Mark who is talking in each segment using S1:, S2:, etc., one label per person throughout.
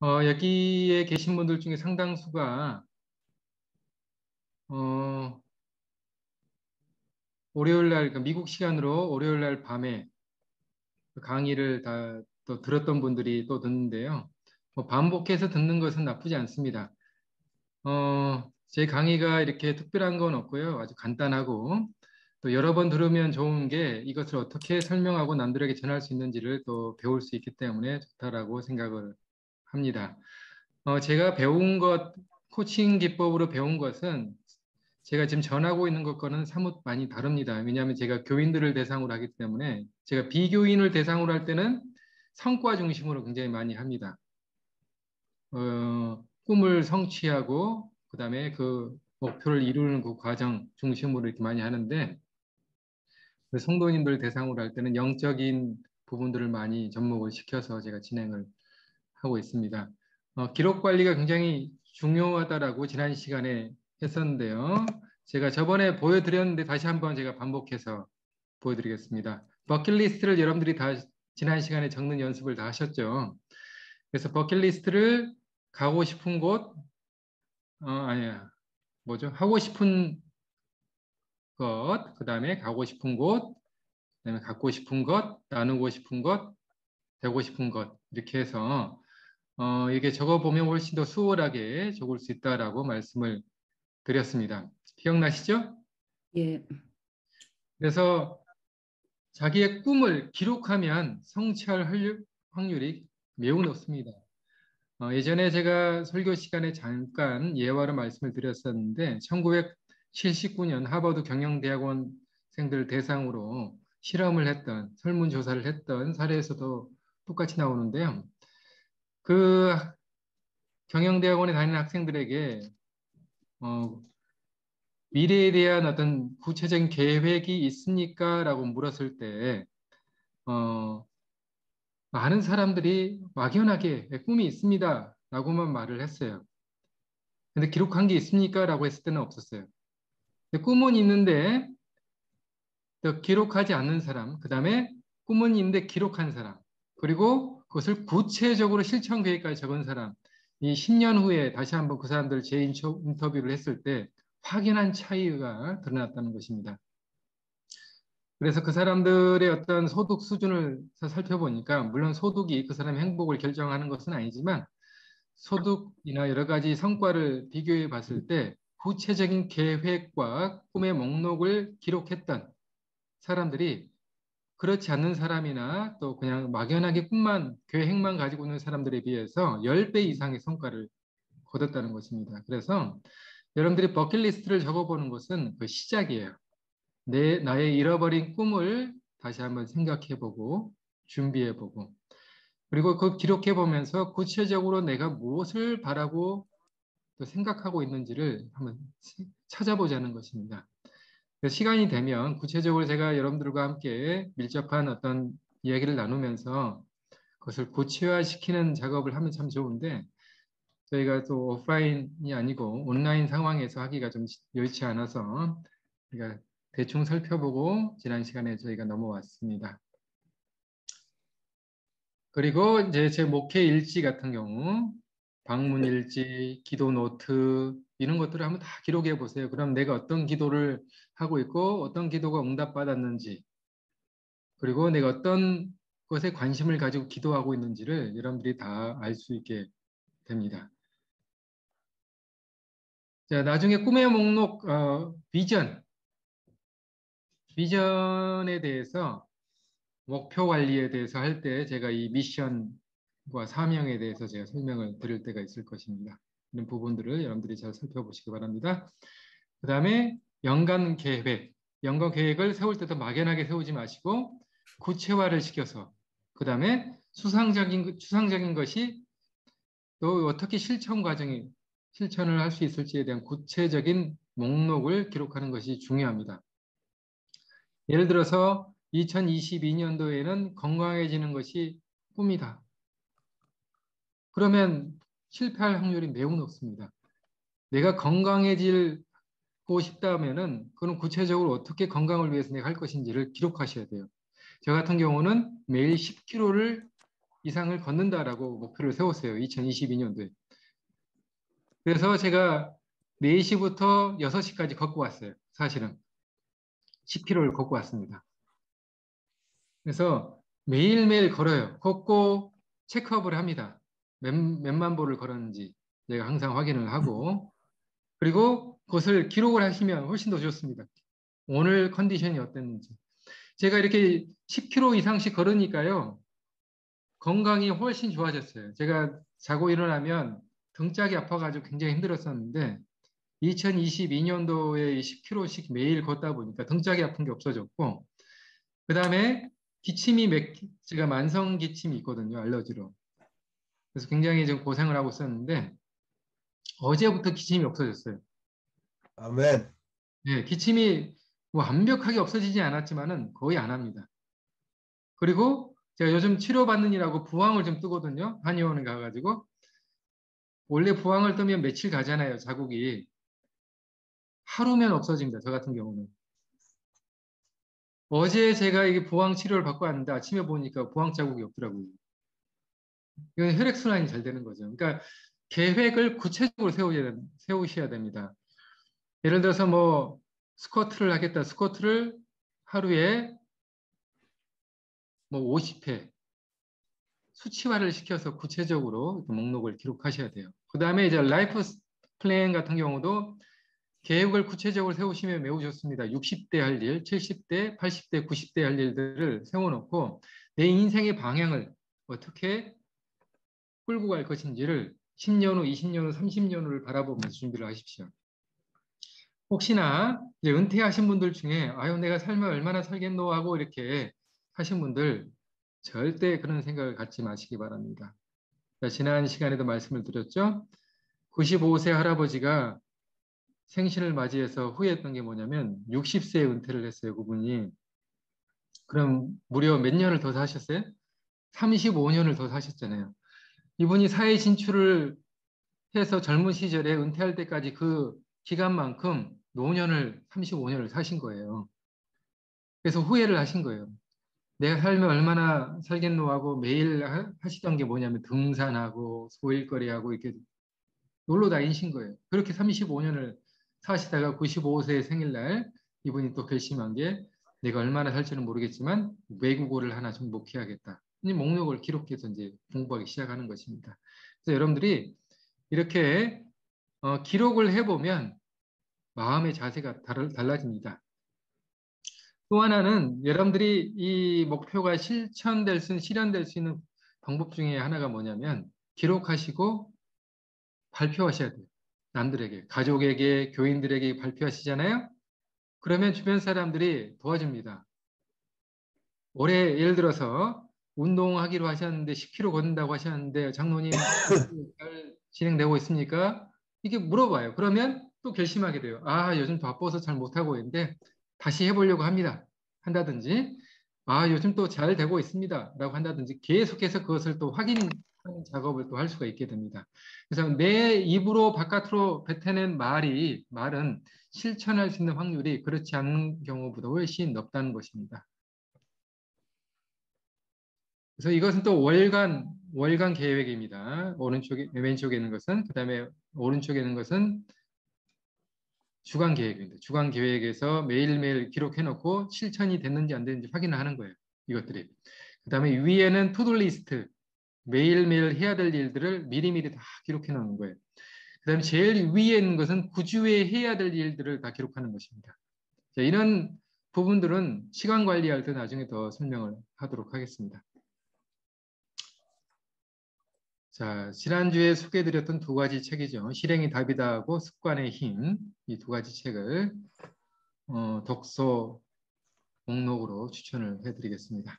S1: 어, 여기에 계신 분들 중에 상당수가 어, 월요일 날, 그러니까 미국 시간으로 월요일 날 밤에 그 강의를 다 또 들었던 분들이 또 듣는데요. 뭐 반복해서 듣는 것은 나쁘지 않습니다. 어, 제 강의가 이렇게 특별한 건 없고요. 아주 간단하고 또 여러 번 들으면 좋은 게 이것을 어떻게 설명하고 남들에게 전할 수 있는지를 또 배울 수 있기 때문에 좋다라고 생각을 합니다. 어, 제가 배운 것, 코칭 기법으로 배운 것은 제가 지금 전하고 있는 것과는 사뭇 많이 다릅니다. 왜냐하면 제가 교인들을 대상으로 하기 때문에 제가 비교인을 대상으로 할 때는 성과 중심으로 굉장히 많이 합니다. 어, 꿈을 성취하고 그다음에 그 목표를 이루는 그 과정 중심으로 이렇게 많이 하는데 그 성도님들 대상으로 할 때는 영적인 부분들을 많이 접목을 시켜서 제가 진행을 하고 있습니다. 어, 기록 관리가 굉장히 중요하다라고 지난 시간에 했었는데요. 제가 저번에 보여드렸는데 다시 한번 제가 반복해서 보여드리겠습니다. 버킷리스트를 여러분들이 다 지난 시간에 적는 연습을 다 하셨죠. 그래서 버킷리스트를 가고 싶은 곳, 어, 아니야. 뭐죠? 하고 싶은 것, 그 다음에 가고 싶은 곳, 그 다음에 갖고 싶은 것, 나누고 싶은 것, 되고 싶은 것, 이렇게 해서, 어, 이게 적어보면 훨씬 더 수월하게 적을 수 있다라고 말씀을 드렸습니다. 기억나시죠?
S2: 예.
S1: 그래서 자기의 꿈을 기록하면 성취할 확률이 매우 높습니다. 어, 예전에 제가 설교 시간에 잠깐 예화로 말씀을 드렸었는데 1979년 하버드 경영대학원생들 대상으로 실험을 했던 설문조사를 했던 사례에서도 똑같이 나오는데요. 그 경영대학원에 다니는 학생들에게 어, 미래에 대한 어떤 구체적인 계획이 있습니까? 라고 물었을 때, 어, 많은 사람들이 막연하게 꿈이 있습니다. 라고만 말을 했어요. 근데 기록한 게 있습니까? 라고 했을 때는 없었어요. 꿈은 있는데, 또 기록하지 않는 사람, 그 다음에 꿈은 있는데 기록한 사람, 그리고 그것을 구체적으로 실천 계획까지 적은 사람, 이 10년 후에 다시 한번 그 사람들 재인터뷰를 했을 때 확연한 차이가 드러났다는 것입니다. 그래서 그 사람들의 어떤 소득 수준을 살펴보니까 물론 소득이 그 사람의 행복을 결정하는 것은 아니지만 소득이나 여러 가지 성과를 비교해 봤을 때 구체적인 계획과 꿈의 목록을 기록했던 사람들이 그렇지 않는 사람이나 또 그냥 막연하게 꿈만, 계획만 가지고 있는 사람들에 비해서 10배 이상의 성과를 거뒀다는 것입니다. 그래서 여러분들이 버킷리스트를 적어보는 것은 그 시작이에요. 내, 나의 잃어버린 꿈을 다시 한번 생각해보고, 준비해보고, 그리고 그 기록해보면서 구체적으로 내가 무엇을 바라고 또 생각하고 있는지를 한번 찾아보자는 것입니다. 시간이 되면 구체적으로 제가 여러분들과 함께 밀접한 어떤 이야기를 나누면서 그것을 구체화시키는 작업을 하면 참 좋은데 저희가 또 오프라인이 아니고 온라인 상황에서 하기가 좀 여의치 않아서 우리가 대충 살펴보고 지난 시간에 저희가 넘어왔습니다. 그리고 이제 제 목회 일지 같은 경우 방문 일지, 기도 노트 이런 것들을 한번 다 기록해 보세요. 그럼 내가 어떤 기도를 하고 있고 어떤 기도가 응답받았는지 그리고 내가 어떤 것에 관심을 가지고 기도하고 있는지를 여러분들이 다 알 수 있게 됩니다. 자, 나중에 꿈의 목록, 어, 비전. 비전에 대해서, 목표 관리에 대해서 할 때 제가 이 미션 과 사명에 대해서 제가 설명을 드릴 때가 있을 것입니다. 이런 부분들을 여러분들이 잘 살펴보시기 바랍니다. 그 다음에 연간 계획. 연간 계획을 세울 때도 막연하게 세우지 마시고 구체화를 시켜서 그 다음에 수상적인, 추상적인 것이 또 어떻게 실천 과정이 실천을 할 수 있을지에 대한 구체적인 목록을 기록하는 것이 중요합니다. 예를 들어서 2022년도에는 건강해지는 것이 꿈이다. 그러면 실패할 확률이 매우 높습니다. 내가 건강해지고 싶다면은 그는 구체적으로 어떻게 건강을 위해서 내가 할 것인지를 기록하셔야 돼요. 저 같은 경우는 매일 10kg를 이상을 걷는다라고 목표를 세웠어요. 2022년도에. 그래서 제가 4시부터 6시까지 걷고 왔어요. 사실은. 10km를 걷고 왔습니다. 그래서 매일매일 걸어요. 걷고 체크업을 합니다. 몇, 몇만 보를 걸었는지 내가 항상 확인을 하고 그리고 그것을 기록을 하시면 훨씬 더 좋습니다. 오늘 컨디션이 어땠는지. 제가 이렇게 10km 이상씩 걸으니까요. 건강이 훨씬 좋아졌어요. 제가 자고 일어나면 등짝이 아파가지고 굉장히 힘들었었는데 2022년도에 10km씩 매일 걷다 보니까 등짝이 아픈 게 없어졌고 그 다음에 기침이 몇, 제가 만성 기침이 있거든요. 알러지로. 그래서 굉장히 좀 고생을 하고 있었는데 어제부터 기침이 없어졌어요.
S2: 아멘.
S1: 네, 기침이 뭐 완벽하게 없어지지 않았지만은 거의 안 합니다. 그리고 제가 요즘 치료받는이라고 부항을 좀 뜨거든요. 한의원에 가가지고 원래 부항을 뜨면 며칠 가잖아요. 자국이 하루면 없어집니다. 저 같은 경우는 어제 제가 이게 부항 치료를 받고 왔는데 아침에 보니까 부항 자국이 없더라고요. 이건 혈액순환이 잘 되는 거죠. 그러니까 계획을 구체적으로 세우셔야, 세우셔야 됩니다. 예를 들어서 뭐 스쿼트를 하겠다. 스쿼트를 하루에 뭐 50회 수치화를 시켜서 구체적으로 목록을 기록하셔야 돼요. 그 다음에 이제 life 플랜 같은 경우도 계획을 구체적으로 세우시면 매우 좋습니다. 60대 할 일, 70대, 80대, 90대 할 일들을 세워놓고 내 인생의 방향을 어떻게 끌고 갈 것인지를 10년 후, 20년 후, 30년 후를 바라보면서 준비를 하십시오. 혹시나 이제 은퇴하신 분들 중에 아유 내가 삶을 얼마나 살겠노 하고 이렇게 하신 분들 절대 그런 생각을 갖지 마시기 바랍니다. 지난 시간에도 말씀을 드렸죠. 95세 할아버지가 생신을 맞이해서 후회했던 게 뭐냐면 60세에 은퇴를 했어요. 그분이. 그럼 무려 몇 년을 더 사셨어요? 35년을 더 사셨잖아요. 이분이 사회 진출을 해서 젊은 시절에 은퇴할 때까지 그 기간만큼 노년을 35년을 사신 거예요. 그래서 후회를 하신 거예요. 내가 살면 얼마나 살겠노 하고 매일 하시던 게 뭐냐면 등산하고 소일거리하고 이렇게 놀러 다니신 거예요. 그렇게 35년을 사시다가 95세 생일날 이분이 또 결심한 게 내가 얼마나 살지는 모르겠지만 외국어를 하나 좀 목회하겠다. 이 목록을 기록해서 이제 공부하기 시작하는 것입니다. 그래서 여러분들이 이렇게 어, 기록을 해보면 마음의 자세가 달라집니다. 또 하나는 여러분들이 이 목표가 실천될 수, 실현될 수 있는 방법 중에 하나가 뭐냐면 기록하시고 발표하셔야 돼요. 남들에게, 가족에게, 교인들에게 발표하시잖아요. 그러면 주변 사람들이 도와줍니다. 올해 예를 들어서 운동하기로 하셨는데 10km 걷는다고 하셨는데 장로님 잘 진행되고 있습니까? 이게 물어봐요. 그러면 또 결심하게 돼요. 아 요즘 바빠서 잘 못하고 있는데 다시 해보려고 합니다. 한다든지 아 요즘 또 잘 되고 있습니다. 라고 한다든지 계속해서 그것을 또 확인하는 작업을 또 할 수가 있게 됩니다. 그래서 내 입으로 바깥으로 뱉어낸 말이 말은 실천할 수 있는 확률이 그렇지 않은 경우보다 훨씬 높다는 것입니다. 그래서 이것은 또 월간 월간 계획입니다. 오른쪽에 왼쪽에 있는 것은 그 다음에 오른쪽에 있는 것은 주간 계획입니다. 주간 계획에서 매일매일 기록해 놓고 실천이 됐는지 안 됐는지 확인을 하는 거예요. 이것들이. 그 다음에 위에는 투두 리스트 매일매일 해야 될 일들을 미리미리 다 기록해 놓는 거예요. 그 다음에 제일 위에 있는 것은 구주에 해야 될 일들을 다 기록하는 것입니다. 자, 이런 부분들은 시간 관리할 때 나중에 더 설명을 하도록 하겠습니다. 자, 지난주에 소개해드렸던 두 가지 책이죠. 실행이 답이다 하고 습관의 힘. 이 두 가지 책을 어, 독서 목록으로 추천을 해드리겠습니다.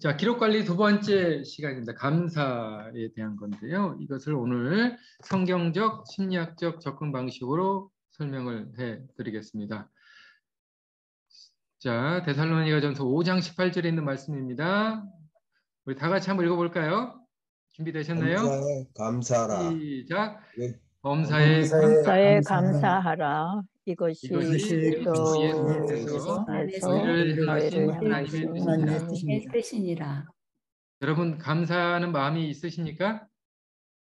S1: 자, 기록관리 두 번째 시간입니다. 감사에 대한 건데요. 이것을 오늘 성경적, 심리학적 접근 방식으로 설명을 해드리겠습니다. 자, 데살로니가 전서 5장 18절에 있는 말씀입니다. 우리 다 같이 한번 읽어볼까요? 준비되셨나요?
S2: 감사해, 감사하라.
S1: 시작.
S2: 네.
S1: 범사에
S3: 감사에 감사하라. 이것이
S1: 이것이
S3: 그리스도
S1: 예수께서 우리를 향하신 하나님의 뜻이니라. 여러분 감사하는 마음이 있으십니까?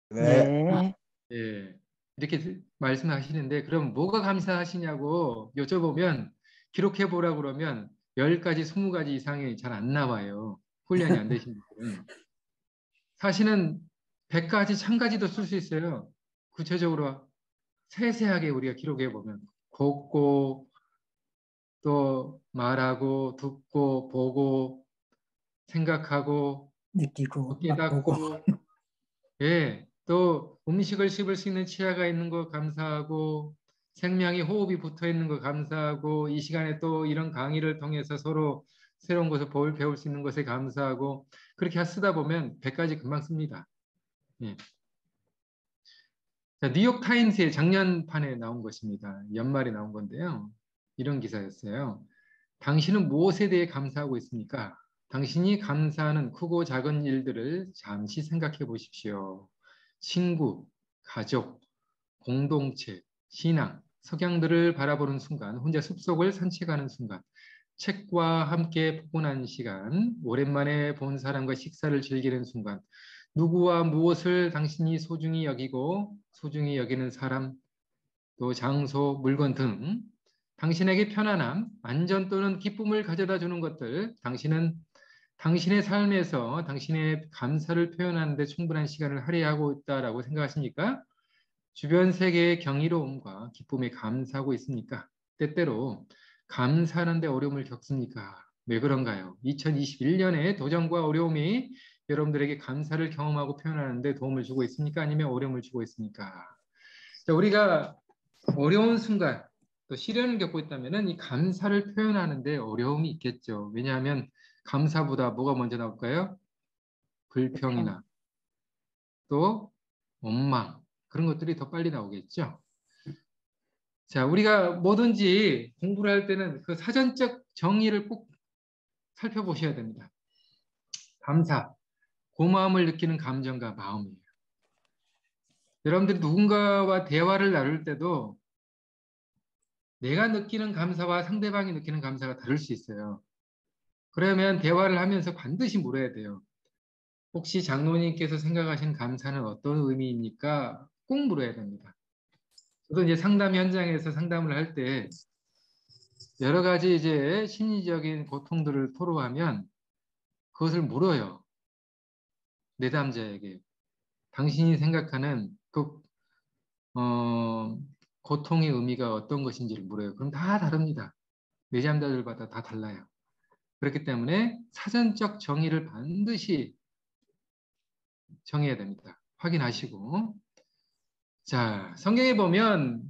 S2: 네.
S3: 네.
S1: 예. 이렇게 말씀하시는데 그럼 뭐가 감사하시냐고 여쭤보면 기록해 보라 그러면 10가지, 20가지 이상이 잘 안 나와요. 훈련이 안 되신 분들은. 사실은 100가지, 1000가지도 쓸 수 있어요. 구체적으로 세세하게 우리가 기록해 보면 걷고 또 말하고 듣고 보고 생각하고
S4: 느끼고
S1: 깨닫고 예, 또 음식을 씹을 수 있는 치아가 있는 거 감사하고 생명이 호흡이 붙어 있는 거 감사하고 이 시간에 또 이런 강의를 통해서 서로 새로운 것을 볼- 배울 수 있는 것에 감사하고 그렇게 쓰다 보면 100가지 금방 씁니다. 예. 자, 뉴욕 타임스의 작년 판에 나온 것입니다. 연말에 나온 건데요. 이런 기사였어요. 당신은 무엇에 대해 감사하고 있습니까? 당신이 감사하는 크고 작은 일들을 잠시 생각해 보십시오. 친구, 가족, 공동체, 신앙, 석양들을 바라보는 순간, 혼자 숲속을 산책하는 순간, 책과 함께 포근한 시간, 오랜만에 본 사람과 식사를 즐기는 순간, 누구와 무엇을 당신이 소중히 여기고 소중히 여기는 사람, 또 장소, 물건 등 당신에게 편안함, 안전 또는 기쁨을 가져다 주는 것들, 당신은 당신의 삶에서 당신의 감사를 표현하는데 충분한 시간을 할애하고 있다라고 생각하십니까? 주변 세계의 경이로움과 기쁨에 감사하고 있습니까? 때때로 감사하는데 어려움을 겪습니까? 왜 그런가요? 2021년에 도전과 어려움이 여러분들에게 감사를 경험하고 표현하는데 도움을 주고 있습니까? 아니면 어려움을 주고 있습니까? 자, 우리가 어려운 순간 또 시련을 겪고 있다면 이 감사를 표현하는데 어려움이 있겠죠. 왜냐하면 감사보다 뭐가 먼저 나올까요? 불평이나 또 원망 그런 것들이 더 빨리 나오겠죠. 자, 우리가 뭐든지 공부를 할 때는 그 사전적 정의를 꼭 살펴보셔야 됩니다. 감사, 고마움을 느끼는 감정과 마음이에요. 여러분들이 누군가와 대화를 나눌 때도 내가 느끼는 감사와 상대방이 느끼는 감사가 다를 수 있어요. 그러면 대화를 하면서 반드시 물어야 돼요. 혹시 장로님께서 생각하시는 감사는 어떤 의미입니까? 꼭 물어야 됩니다. 저도 이제 상담 현장에서 상담을 할 때 여러 가지 이제 심리적인 고통들을 토로하면 그것을 물어요. 내담자에게. 당신이 생각하는 그, 어, 고통의 의미가 어떤 것인지를 물어요. 그럼 다 다릅니다. 내담자들마다 다 달라요. 그렇기 때문에 사전적 정의를 반드시 정해야 됩니다. 확인하시고. 자, 성경에 보면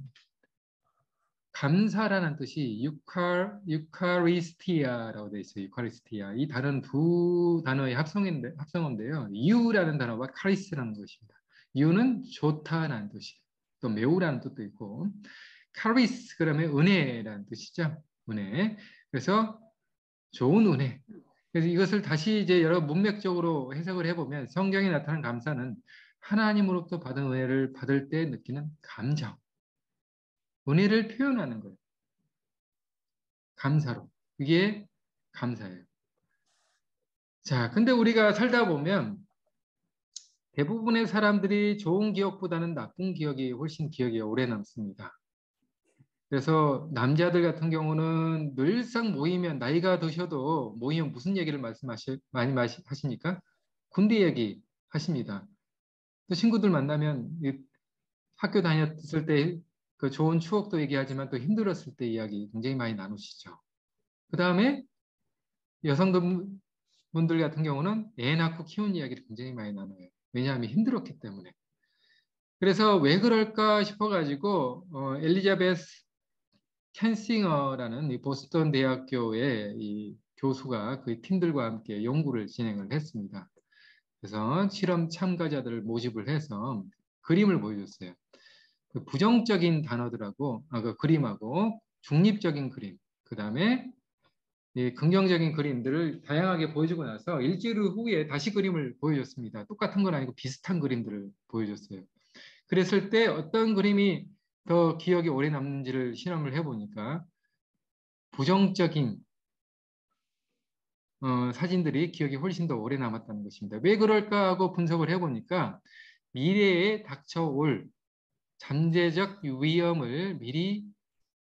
S1: 감사라는 뜻이 유카, 유카리스티아라고 되어 있어요. 유카리스티아. 이 단어는 두 단어의 합성인데, 합성어인데요. 유라는 단어와 카리스라는 것입니다. 유는 좋다라는 뜻이에요. 또 매우라는 뜻도 있고, 카리스 그러면 은혜라는 뜻이죠. 은혜. 그래서 좋은 은혜. 그래서 이것을 다시 이제 여러 문맥적으로 해석을 해보면 성경에 나타난 감사는 하나님으로부터 받은 은혜를 받을 때 느끼는 감정, 은혜를 표현하는 거예요. 감사로. 이게 감사예요. 자, 근데 우리가 살다 보면 대부분의 사람들이 좋은 기억보다는 나쁜 기억이 훨씬 기억이 오래 남습니다. 그래서 남자들 같은 경우는 늘상 모이면 나이가 드셔도 모이면 무슨 얘기를 말씀하시 많이 마시, 하십니까? 군대 얘기 하십니다. 또 친구들 만나면 학교 다녔을 때 그 좋은 추억도 얘기하지만 또 힘들었을 때 이야기 굉장히 많이 나누시죠. 그 다음에 여성들 분들 같은 경우는 애 낳고 키운 이야기를 굉장히 많이 나눠요. 왜냐하면 힘들었기 때문에. 그래서 왜 그럴까 싶어가지고 어, 엘리자베스 캔싱어라는 이 보스턴 대학교의 이 교수가 그 팀들과 함께 연구를 진행을 했습니다. 그래서 실험 참가자들을 모집을 해서 그림을 보여줬어요. 그 부정적인 단어들하고 아, 그 그림하고 중립적인 그림, 그 다음에 긍정적인 그림들을 다양하게 보여주고 나서 일주일 후에 다시 그림을 보여줬습니다. 똑같은 건 아니고 비슷한 그림들을 보여줬어요. 그랬을 때 어떤 그림이 더 기억에 오래 남는지를 실험을 해보니까 부정적인 어, 사진들이 기억이 훨씬 더 오래 남았다는 것입니다. 왜 그럴까 하고 분석을 해보니까 미래에 닥쳐올 잠재적 위험을 미리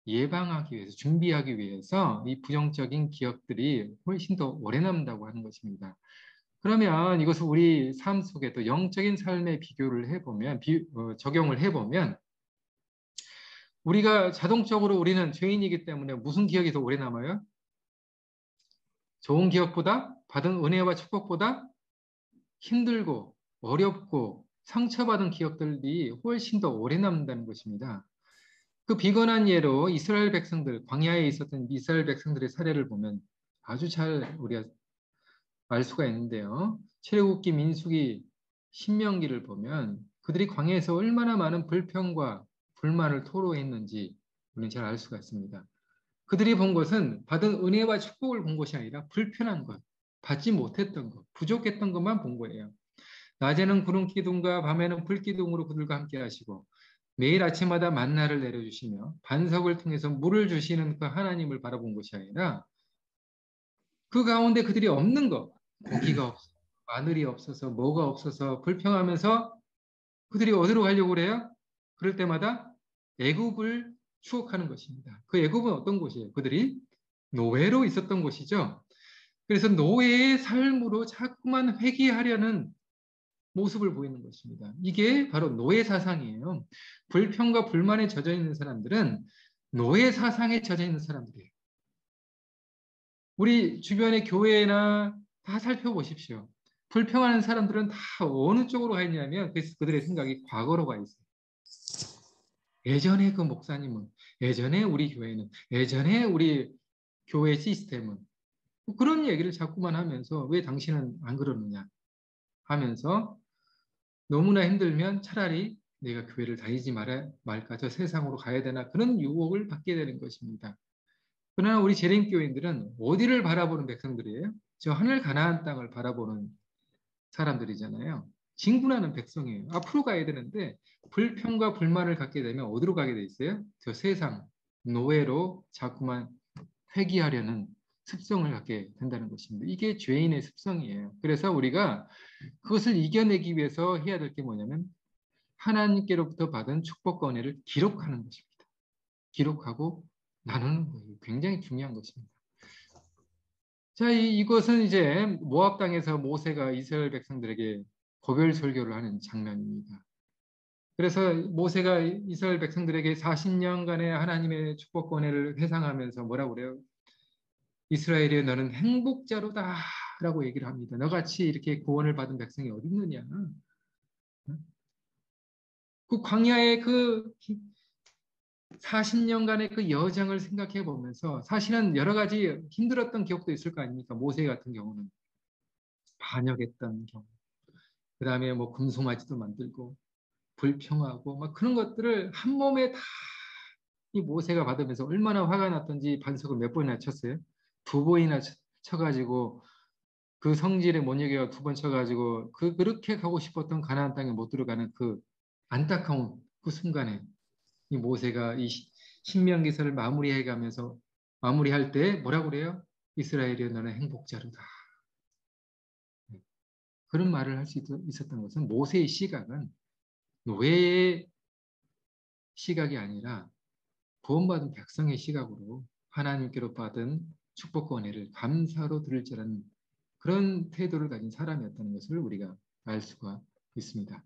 S1: 예방하기 위해서 준비하기 위해서 이 부정적인 기억들이 훨씬 더 오래 남는다고 하는 것입니다. 그러면 이것을 우리 삶 속에 또 영적인 삶에 비교를 해보면 비, 어, 적용을 해보면 우리가 자동적으로 우리는 죄인이기 때문에 무슨 기억이 더 오래 남아요? 좋은 기억보다 받은 은혜와 축복보다 힘들고 어렵고 상처받은 기억들이 훨씬 더 오래 남는다는 것입니다. 그 비건한 예로 이스라엘 백성들, 광야에 있었던 이스라엘 백성들의 사례를 보면 아주 잘 우리가 알 수가 있는데요. 출애굽기, 민수기, 신명기를 보면 그들이 광야에서 얼마나 많은 불평과 불만을 토로했는지 우리는 잘 알 수가 있습니다. 그들이 본 것은 받은 은혜와 축복을 본 것이 아니라 불편한 것, 받지 못했던 것, 부족했던 것만 본 거예요. 낮에는 구름 기둥과 밤에는 불 기둥으로 그들과 함께 하시고 매일 아침마다 만나를 내려주시며 반석을 통해서 물을 주시는 그 하나님을 바라본 것이 아니라 그 가운데 그들이 없는 것, 고기가 없어, 마늘이 없어서 뭐가 없어서 불평하면서 그들이 어디로 가려고 그래요? 그럴 때마다 애굽을 추억하는 것입니다. 그 애굽은 어떤 곳이에요? 그들이 노예로 있었던 곳이죠. 그래서 노예의 삶으로 자꾸만 회귀하려는 모습을 보이는 것입니다. 이게 바로 노예 사상이에요. 불평과 불만에 젖어 있는 사람들은 노예 사상에 젖어 있는 사람들이에요. 우리 주변의 교회나 다 살펴보십시오. 불평하는 사람들은 다 어느 쪽으로 가 있냐면 그들의 생각이 과거로 가 있어요. 예전에 그 목사님은, 예전에 우리 교회는, 예전에 우리 교회 시스템은 그런 얘기를 자꾸만 하면서 왜 당신은 안 그러느냐 하면서 너무나 힘들면 차라리 내가 교회를 다니지 말아, 말까 저 세상으로 가야 되나 그런 유혹을 받게 되는 것입니다. 그러나 우리 재림교인들은 어디를 바라보는 백성들이에요? 저 하늘 가나안 땅을 바라보는 사람들이잖아요. 진군하는 백성이에요. 앞으로 가야 되는데 불평과 불만을 갖게 되면 어디로 가게 돼 있어요? 저 세상 노예로 자꾸만 회귀하려는 습성을 갖게 된다는 것입니다. 이게 죄인의 습성이에요. 그래서 우리가 그것을 이겨내기 위해서 해야 될 게 뭐냐면 하나님께로부터 받은 축복과 은혜를 기록하는 것입니다. 기록하고 나누는 거예요. 굉장히 중요한 것입니다. 자, 이, 이것은 이제 모압 땅에서 모세가 이스라엘 백성들에게 고별 설교를 하는 장면입니다. 그래서 모세가 이스라엘 백성들에게 40년간의 하나님의 축복과 은혜를 회상하면서 뭐라고 그래요? 이스라엘이 너는 행복자로다 라고 얘기를 합니다. 너같이 이렇게 구원을 받은 백성이 어디 있느냐. 그 광야의 그 40년간의 그 여정을 생각해 보면서 사실은 여러 가지 힘들었던 기억도 있을 거 아닙니까? 모세 같은 경우는 반역했던 경우. 그 다음에 뭐 금송아지도 만들고 불평하고 막 그런 것들을 한 몸에 다 이 모세가 받으면서 얼마나 화가 났던지 반석을 몇 번이나 쳤어요. 두 번이나 쳐가지고 그 성질에 못 이겨 두 번 쳐가지고 그 그렇게 가고 싶었던 가나안 땅에 못 들어가는 그 안타까운 그 순간에 이 모세가 이 신명기서를 마무리해 가면서 마무리할 때 뭐라고 그래요? 이스라엘이 너는 행복자로다. 네. 그런 말을 할 수 있었던 것은 모세의 시각은 노예의 시각이 아니라 구원받은 백성의 시각으로 하나님께로 받은 축복과 은혜를 감사로 들을 줄은 그런 태도를 가진 사람이었다는 것을 우리가 알 수가 있습니다.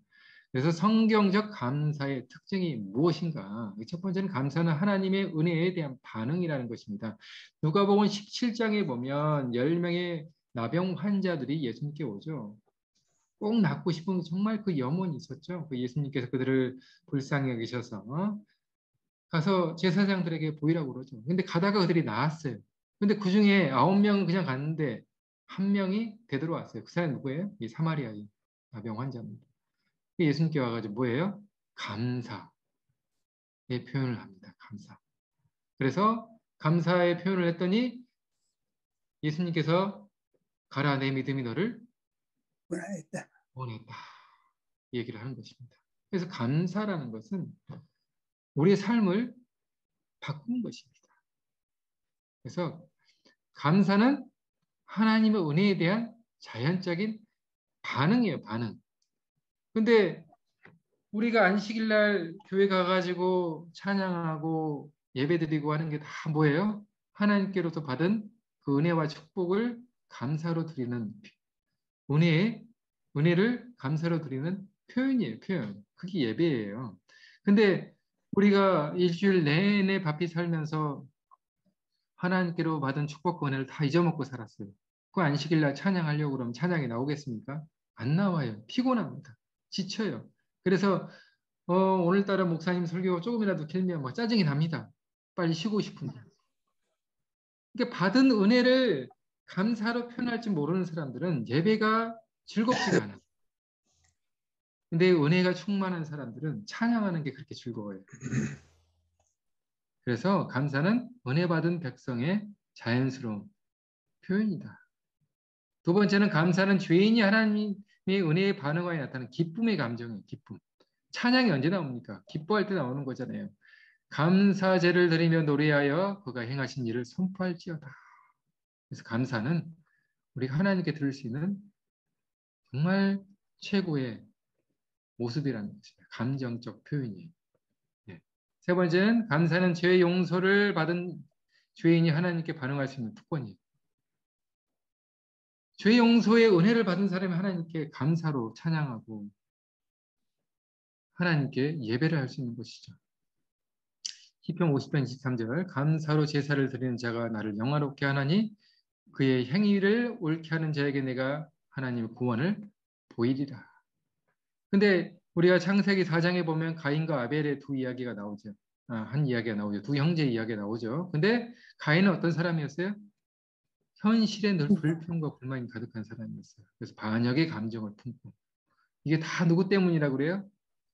S1: 그래서 성경적 감사의 특징이 무엇인가? 첫 번째는 감사는 하나님의 은혜에 대한 반응이라는 것입니다. 누가복음 17장에 보면 10명의 나병 환자들이 예수님께 오죠. 꼭 낫고 싶은 정말 그 염원이 있었죠. 그 예수님께서 그들을 불쌍히 여기셔서 어? 가서 제사장들에게 보이라고 그러죠. 근데 가다가 그들이 나았어요. 근데 그 중에 아홉 명은 그냥 갔는데 한 명이 되돌아 왔어요. 그 사람이 누구예요? 이 사마리아인 나병 환자입니다. 예수님께 와가지고 뭐예요? 감사의 표현을 합니다. 감사. 그래서 감사의 표현을 했더니 예수님께서 가라 내 믿음이 너를
S2: 원했다.
S1: 원했다. 얘기를 하는 것입니다. 그래서 감사라는 것은 우리의 삶을 바꾸는 것입니다. 그래서 감사는 하나님의 은혜에 대한 자연적인 반응이에요, 반응. 근데 우리가 안식일 날 교회 가가지고 찬양하고 예배드리고 하는 게 다 뭐예요? 하나님께로서 받은 그 은혜와 축복을 감사로 드리는 은혜, 은혜를 감사로 드리는 표현이에요, 표현. 그게 예배예요. 근데 우리가 일주일 내내 바삐 살면서 하나님께로 받은 축복과 은혜를 다 잊어먹고 살았어요. 그 안식일 날 찬양하려고 그러면 찬양이 나오겠습니까? 안 나와요. 피곤합니다. 지쳐요. 그래서 어, 오늘따라 목사님 설교가 조금이라도 길면 뭐 짜증이 납니다. 빨리 쉬고 싶은데. 그러니까 받은 은혜를 감사로 표현할 줄 모르는 사람들은 예배가 즐겁지가 않아요. 근데 은혜가 충만한 사람들은 찬양하는 게 그렇게 즐거워요. 그래서 감사는 은혜 받은 백성의 자연스러운 표현이다. 두 번째는 감사는 죄인이 하나님의 은혜에 반응하여 나타나는 기쁨의 감정이에요. 기쁨. 찬양이 언제 나옵니까? 기뻐할 때 나오는 거잖아요. 감사제를 드리며 노래하여 그가 행하신 일을 선포할지어다. 그래서 감사는 우리가 하나님께 들을 수 있는 정말 최고의 모습이라는 것입니다. 감정적 표현이에요. 네. 세 번째는 감사는 죄의 용서를 받은 죄인이 하나님께 반응할 수 있는 특권이에요. 죄 용서의 은혜를 받은 사람이 하나님께 감사로 찬양하고 하나님께 예배를 할 수 있는 것이죠. 시편 50편 23절 감사로 제사를 드리는 자가 나를 영화롭게 하나니 그의 행위를 옳게 하는 자에게 내가 하나님의 구원을 보이리라. 근데 우리가 창세기 4장에 보면 가인과 아벨의 두 이야기가 나오죠. 아, 한 이야기가 나오죠. 두 형제 이야기가 나오죠. 근데 가인은 어떤 사람이었어요? 현실에 늘 불평과 불만이 가득한 사람이었어요. 그래서 반역의 감정을 품고 이게 다 누구 때문이라고 그래요?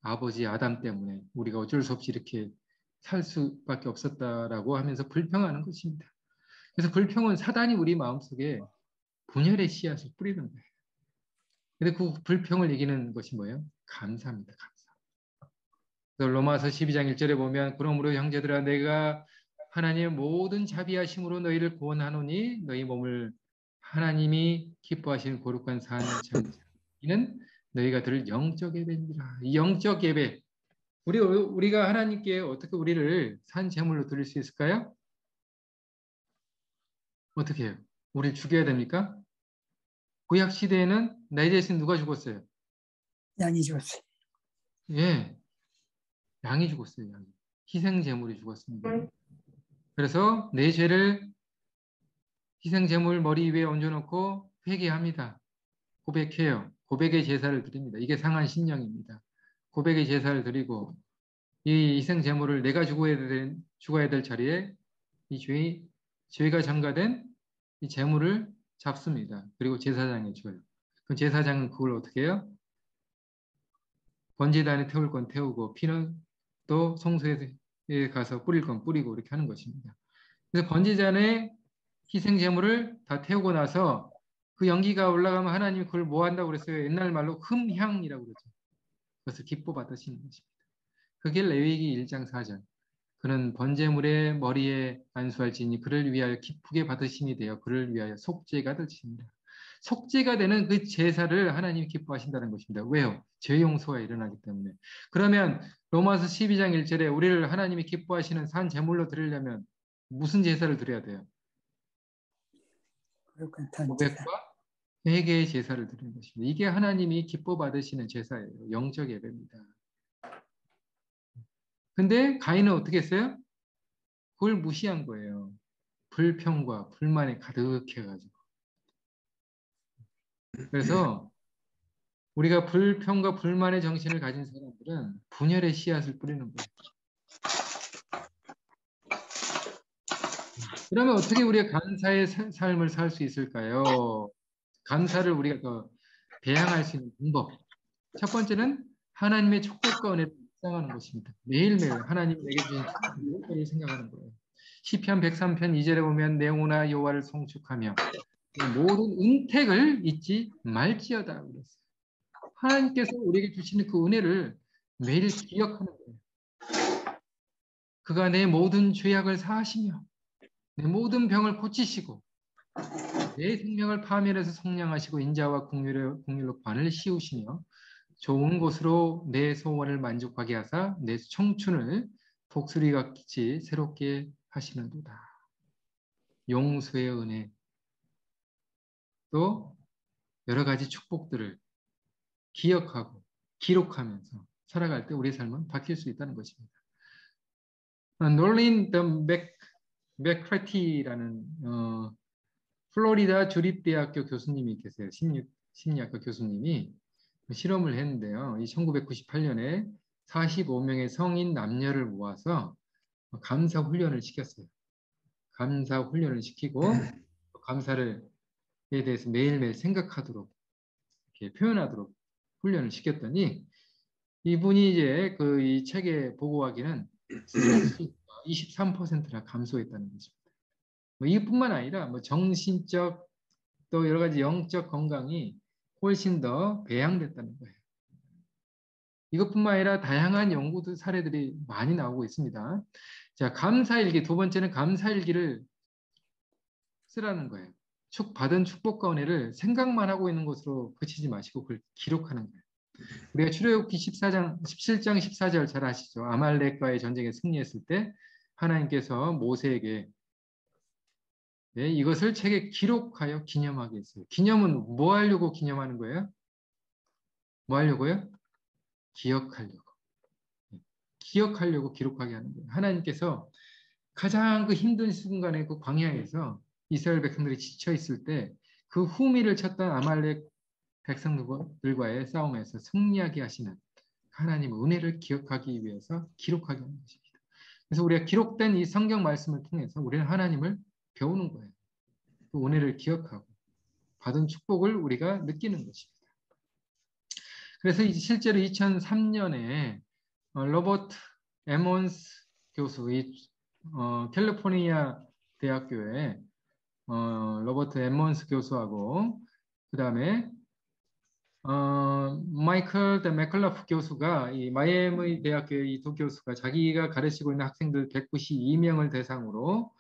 S1: 아버지 아담 때문에 우리가 어쩔 수 없이 이렇게 살 수밖에 없었다라고 하면서 불평하는 것입니다. 그래서 불평은 사단이 우리 마음속에 분열의 씨앗을 뿌리는 거예요. 근데 그 불평을 이기는 것이 뭐예요? 감사입니다. 감사. 로마서 12장 1절에 보면 그러므로 형제들아 내가 하나님의 모든 자비하심으로 너희를 구원하노니 너희 몸을 하나님이 기뻐하시는 거룩한 산에 이는 너희가 들을 영적 예배입니다. 이 영적 예배 우리 우리가 하나님께 어떻게 우리를 산 제물로 드릴 수 있을까요? 어떻게 해요? 우리를 죽여야 됩니까? 구약 시대에는 내 대신 누가 죽었어요?
S2: 양이 죽었어요.
S1: 예, 양이 죽었어요. 양이. 희생 제물이 죽었습니다. 그래서 내 죄를 희생 제물 머리 위에 얹어놓고 회개합니다. 고백해요. 고백의 제사를 드립니다. 이게 상한 신령입니다. 고백의 제사를 드리고 이 희생 제물을 내가 죽어야 될 죽어야 될 자리에 이 죄, 죄가 전가된 이 제물을 잡습니다. 그리고 제사장에 줘요. 그럼 제사장은 그걸 어떻게 해요? 번제단에 태울 건 태우고 피는 또 성소에 가서 뿌릴 건 뿌리고 이렇게 하는 것입니다. 그래서 번제잔에 희생 제물을 다 태우고 나서 그 연기가 올라가면 하나님이 그걸 뭐 한다고 그랬어요? 옛날 말로 흠향이라고 그러죠. 그것을 기뻐 받으시는 것입니다. 그게 레위기 1장 4절. 그는 번제물의 머리에 안수할지니 그를 위하여 기쁘게 받으심이 되어 그를 위하여 속죄가 되십니다. 속죄가 되는 그 제사를 하나님이 기뻐하신다는 것입니다. 왜요? 죄 용서가 일어나기 때문에. 그러면 로마서 12장 1절에 우리를 하나님이 기뻐하시는 산 제물로 드리려면 무슨 제사를 드려야 돼요? 고백과 회개의 제사를 드리는 것입니다. 이게 하나님이 기뻐 받으시는 제사예요. 영적 예배입니다. 근데 가인은 어떻게 했어요? 그걸 무시한 거예요. 불평과 불만에 가득해가지고. 그래서 우리가 불평과 불만의 정신을 가진 사람들은 분열의 씨앗을 뿌리는 거예요. 그러면 어떻게 우리가 감사의 삶을 살 수 있을까요? 감사를 우리가 더 배양할 수 있는 방법. 첫 번째는 하나님의 축복과 은혜를 생각하는 것입니다. 매일매일 하나님 내게 주신 축복을 생각하는 거예요. 시편 103편 2절에 보면 내오나 여호와를 송축하며 모든 은택을 잊지 말지어다 그랬어요. 하나님께서 우리에게 주시는 그 은혜를 매일 기억하는 거예요. 그가 내 모든 죄악을 사하시며 내 모든 병을 고치시고 내 생명을 파멸해서 성량하시고 인자와 국률로 관을 씌우시며 좋은 곳으로 내 소원을 만족하게 하사 내 청춘을 독수리 같이 새롭게 하시는도다. 용서의 은혜 또 여러 가지 축복들을 기억하고 기록하면서 살아갈 때 우리의 삶은 바뀔 수 있다는 것입니다. 놀린 더 맥, 맥크라티라는 어, 플로리다 주립대학교 교수님이 계세요. 심리, 심리학과 교수님이 실험을 했는데요. 이 1998년에 45명의 성인 남녀를 모아서 감사 훈련을 시켰어요. 감사 훈련을 시키고 감사를 에 대해서 매일매일 생각하도록 이렇게 표현하도록 훈련을 시켰더니 이분이 이제 그 이 책에 보고하기는 23%나 감소했다는 것입니다. 뭐 이뿐만 아니라 뭐 정신적 또 여러 가지 영적 건강이 훨씬 더 배양됐다는 거예요. 이것뿐만 아니라 다양한 연구 사례들이 많이 나오고 있습니다. 자, 감사일기 두 번째는 감사일기를 쓰라는 거예요. 축 받은 축복과 은혜를 생각만 하고 있는 것으로 그치지 마시고 그걸 기록하는 거예요. 우리가 출애굽기 14장 17장 14절 잘 아시죠? 아말렉과의 전쟁에 승리했을 때 하나님께서 모세에게 네, 이것을 책에 기록하여 기념하게 했어요. 기념은 뭐 하려고 기념하는 거예요? 뭐 하려고요? 기억하려고. 네, 기억하려고 기록하게 하는 거예요. 하나님께서 가장 그 힘든 순간에 그 광야에서 이스라엘 백성들이 지쳐 있을 때 그 후미를 쳤던 아말렉 백성들과의 싸움에서 승리하게 하시는 하나님의 은혜를 기억하기 위해서 기록하게 하는 것입니다. 그래서 우리가 기록된 이 성경 말씀을 통해서 우리는 하나님을 배우는 거예요. 그 은혜를 기억하고 받은 축복을 우리가 느끼는 것입니다. 그래서 실제로 2003년에 어, 로버트 에몬스 교수, 이 어, 캘리포니아 대학교에 어, 로버트 에몬스 교수하고 그 다음에 어, 마이클 더 맥클러프 교수가 이 마이애미 대학교의 이 두 교수가 자기가 가르치고 있는 학생들 192명을 대상으로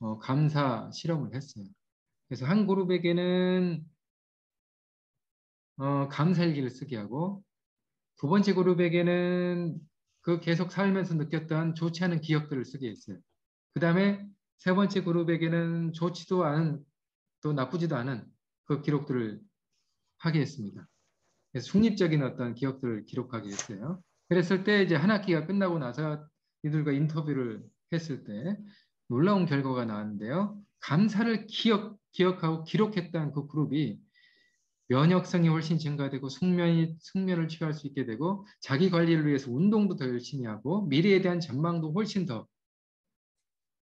S1: 어, 감사 실험을 했어요. 그래서 한 그룹에게는 어, 감사일기를 쓰게 하고 두 번째 그룹에게는 그 계속 살면서 느꼈던 좋지 않은 기억들을 쓰게 했어요. 그 다음에 세 번째 그룹에게는 좋지도 않은 또 나쁘지도 않은 그 기록들을 하게 했습니다. 중립적인 어떤 기억들을 기록하게 했어요. 그랬을 때 이제 한 학기가 끝나고 나서 이들과 인터뷰를 했을 때 놀라운 결과가 나왔는데요. 감사를 기억, 기억하고 기록했던 그 그룹이 면역성이 훨씬 증가되고 숙면이, 숙면을 취할 수 있게 되고 자기 관리를 위해서 운동도 더 열심히 하고 미래에 대한 전망도 훨씬 더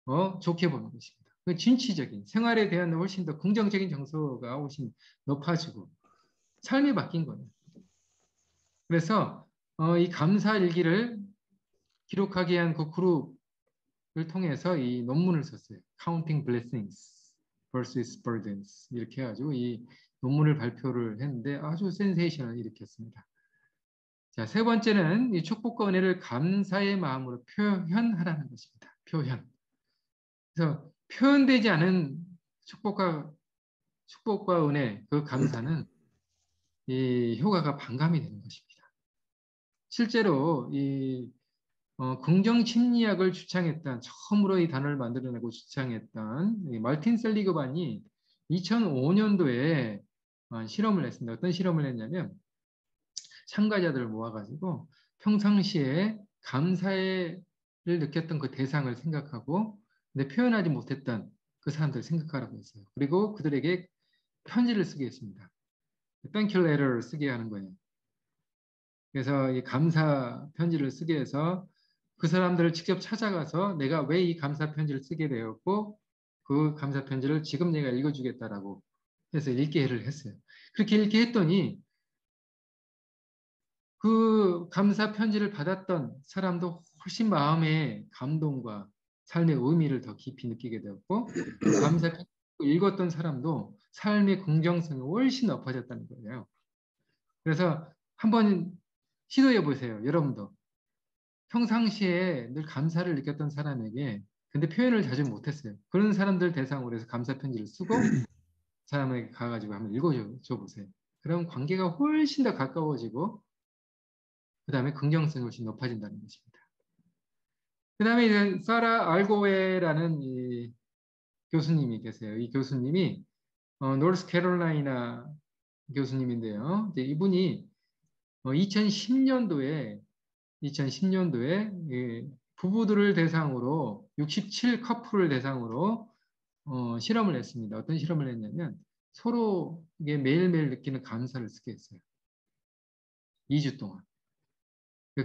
S1: 어, 좋게 보는 것입니다. 그 진취적인 생활에 대한 훨씬 더 긍정적인 정서가 훨씬 높아지고 삶이 바뀐 거예요. 그래서 어, 이 감사 일기를 기록하게 한그 그룹을 통해서 이 논문을 썼어요. Counting Blessings versus Burdens 이렇게 해가지고 이 논문을 발표를 했는데 아주 센세이션을 일으켰습니다. 자, 세 번째는 이 축복과 은혜를 감사의 마음으로 표현하라는 것입니다. 표현. 그래서 표현되지 않은 축복과 축복과 은혜, 그 감사는 이 효과가 반감이 되는 것입니다. 실제로 이 어, 긍정 심리학을 주창했던 처음으로 이 단어를 만들어내고 주창했던 말틴 셀리그반이 2005년도에 어, 실험을 했습니다. 어떤 실험을 했냐면 참가자들을 모아가지고 평상시에 감사를 느꼈던 그 대상을 생각하고 근데 표현하지 못했던 그 사람들을 생각하라고 했어요. 그리고 그들에게 편지를 쓰게 했습니다. Thank you letter를 쓰게 하는 거예요. 그래서 이 감사 편지를 쓰게 해서 그 사람들을 직접 찾아가서 내가 왜 이 감사 편지를 쓰게 되었고 그 감사 편지를 지금 내가 읽어주겠다라고 해서 읽게를 했어요. 그렇게 읽게 했더니 그 감사 편지를 받았던 사람도 훨씬 마음의 감동과 삶의 의미를 더 깊이 느끼게 되었고 감사 편지 읽었던 사람도 삶의 긍정성이 훨씬 높아졌다는 거예요. 그래서 한번 시도해 보세요. 여러분도. 평상시에 늘 감사를 느꼈던 사람에게 근데 표현을 자주 못했어요. 그런 사람들 대상으로 해서 감사 편지를 쓰고 사람에게 가가지고 한번 읽어줘 보세요. 그럼 관계가 훨씬 더 가까워지고 그 다음에 긍정성이 훨씬 높아진다는 것입니다. 그 다음에 이제 사라 알고웨라는 이 교수님이 계세요. 이 교수님이 어, 노스캐롤라이나 교수님인데요. 이분이 어, 2010년도에 2010년도에 예, 부부들을 대상으로 67 커플을 대상으로 어, 실험을 했습니다. 어떤 실험을 했냐면 서로 이게 매일매일 느끼는 감사를 쓰게 했어요. 2주 동안.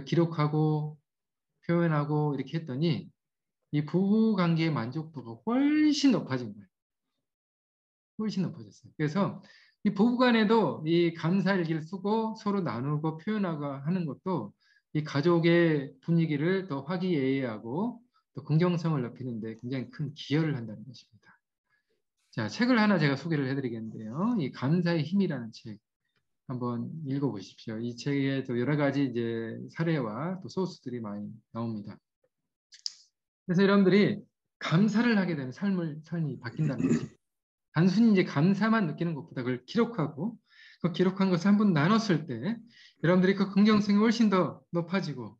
S1: 기록하고 표현하고 이렇게 했더니 이 부부 관계의 만족도가 훨씬 높아진 거예요. 훨씬 높아졌어요. 그래서 이 부부 간에도 이 감사일기를 쓰고 서로 나누고 표현하고 하는 것도 이 가족의 분위기를 더 화기애애하고 또 긍정성을 높이는데 굉장히 큰 기여를 한다는 것입니다. 자, 책을 하나 제가 소개를 해드리겠는데요. 이 감사의 힘이라는 책 한번 읽어보십시오. 이 책에 또 여러 가지 이제 사례와 또 소스들이 많이 나옵니다. 그래서 여러분들이 감사를 하게 되면 삶을 삶이 바뀐다는 거죠. 단순히 이제 감사만 느끼는 것보다 그걸 기록하고 그 기록한 것을 한번 나눴을 때 여러분들이 그 긍정성이 훨씬 더 높아지고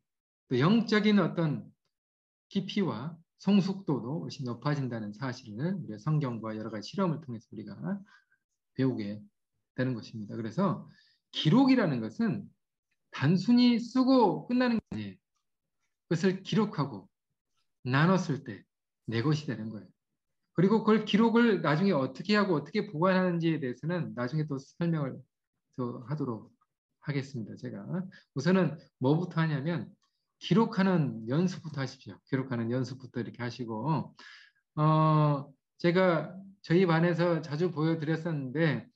S1: 또 영적인 어떤 깊이와 성숙도도 훨씬 높아진다는 사실을 우리가 성경과 여러 가지 실험을 통해서 우리가 배우게 되는 것입니다. 그래서 기록이라는 것은 단순히 쓰고 끝나는 게 아니에요. 그것을 기록하고 나눴을 때 내 것이 되는 거예요. 그리고 그걸 기록을 나중에 어떻게 하고 어떻게 보관하는지에 대해서는 나중에 또 설명을 또 하도록 하겠습니다. 제가 우선은 뭐부터 하냐면 기록하는 연습부터 하십시오. 기록하는 연습부터 이렇게 하시고 어 제가 저희 반에서 자주 보여드렸었는데